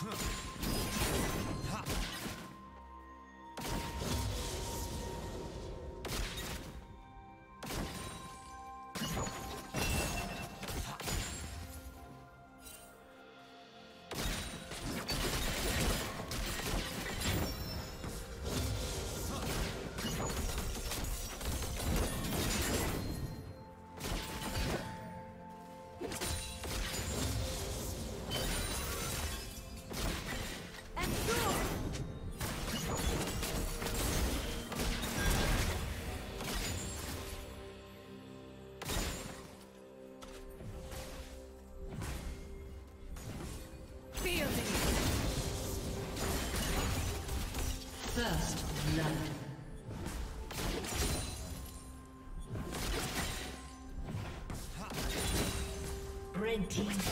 First team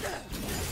Yeah.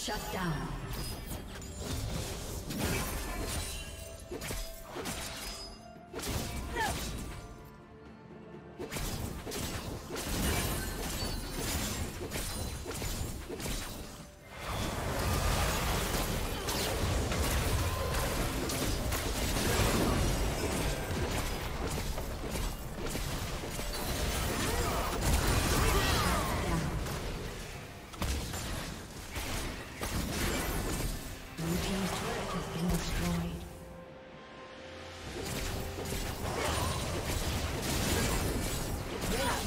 Shut down.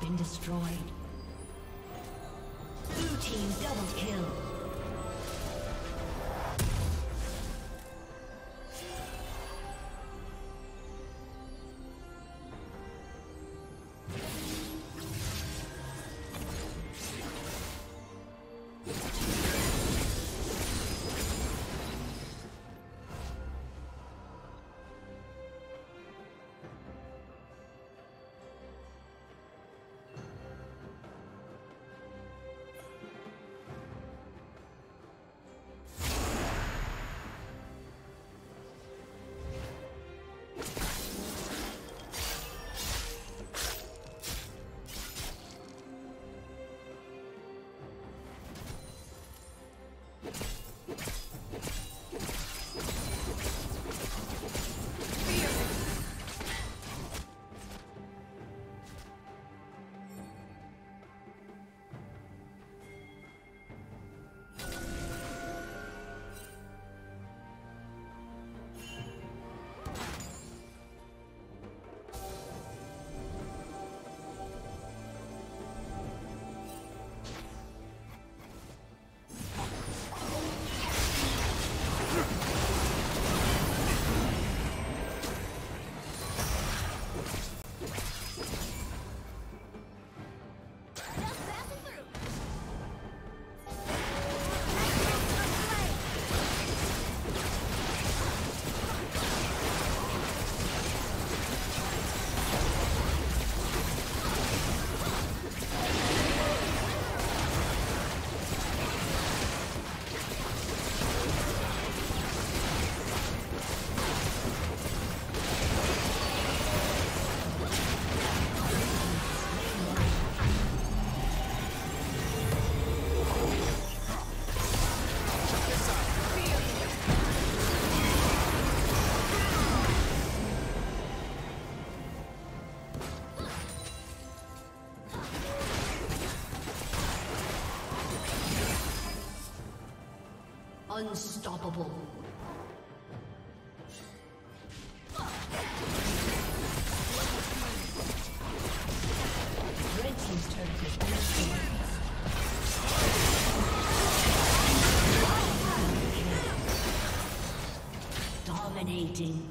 been destroyed. Blue team double kill. Unstoppable. Dominating.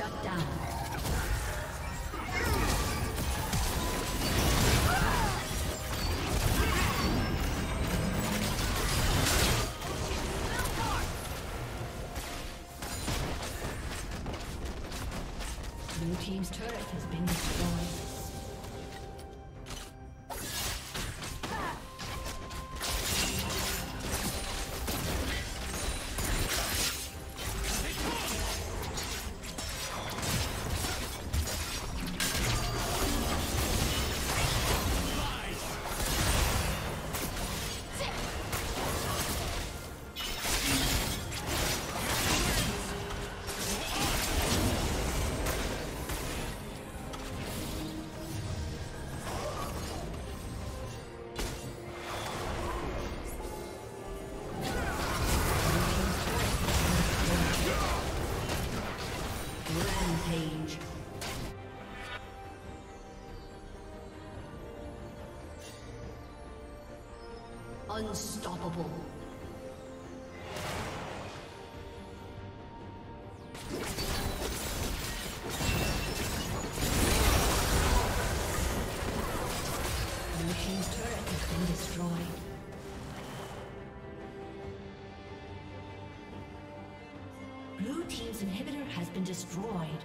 Shut down. Rampage. Unstoppable. Blue Team's inhibitor has been destroyed.